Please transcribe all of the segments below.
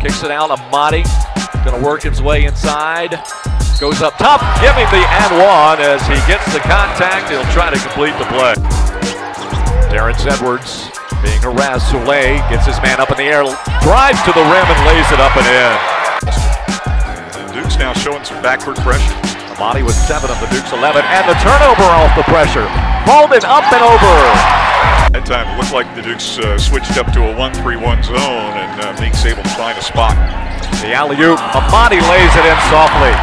Kicks it out. Amadi going to work his way inside. Goes up top, giving the and one as he gets the contact. He'll try to complete the play. Terrence Edwards being harassed. Soule gets his man up in the air, drives to the rim and lays it up and in. The Duke's now showing some backward pressure. Amadi with seven of the Duke's 11, and the turnover off the pressure. Baldwin up and over. Time it looked like the Dukes uh, switched up to a 1-3-1 zone, and uh, Meeks able to find a spot. The alley-oop, Amadi lays it in softly.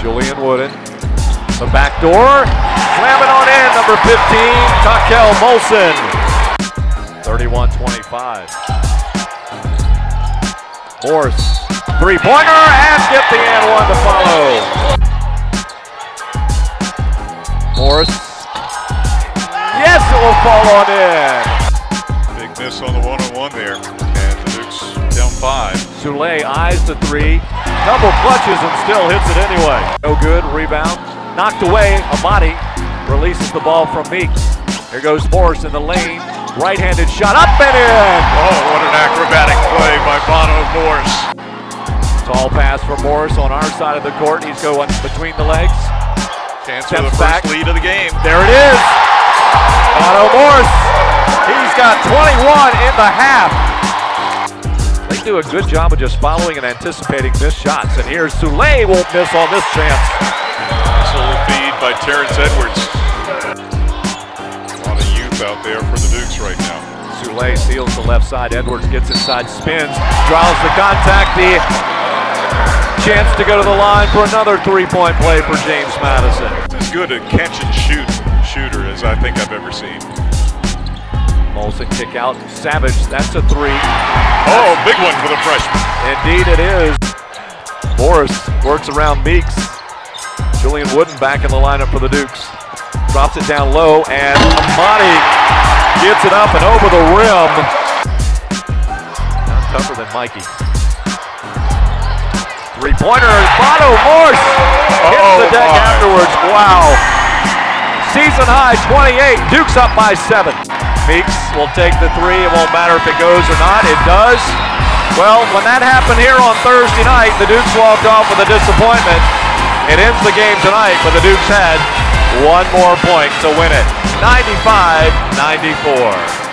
Julien Wooden, the back door, slam it on in, number 15, Takal Molson. 31-25. Morse, three-pointer, and get the and one to follow. Will fall on in. Big miss on the one-on-one there, and the Dukes down five. Soule eyes the three, double clutches and still hits it anyway. No good, rebound, knocked away. Amadi releases the ball from Meeks. Here goes Morris in the lane, right-handed shot up and in. Oh, what an acrobatic play by Vado Morse. Tall pass for Morris on our side of the court. He's going between the legs. Chance for Steps the first back. lead of the game. There it is. Vado Morse. He's got 21 in the half. They do a good job of just following and anticipating missed shots. And here's Soule won't miss on this chance. Nice little feed by Terrence Edwards. A lot of youth out there for the Dukes right now. Soule seals the left side. Edwards gets inside, spins, draws the contact. The chance to go to the line for another three-point play for James Madison. As good a catch and shoot shooter as I think I've ever seen. Molson kick out. Savage, that's a three. Oh, big one for the freshman. Indeed it is. Morris works around Meeks. Julien Wooden back in the lineup for the Dukes. Drops it down low, and Amadi gets it up and over the rim. Not tougher than Mikey. Three-pointer, Vado Morse hits Oh, the deck my. afterwards. Wow. Season high 28, Dukes up by seven. Meeks will take the three. It won't matter if it goes or not. It does. Well, when that happened here on Thursday night, the Dukes walked off with a disappointment. It ends the game tonight, but the Dukes had one more point to win it. 95-94.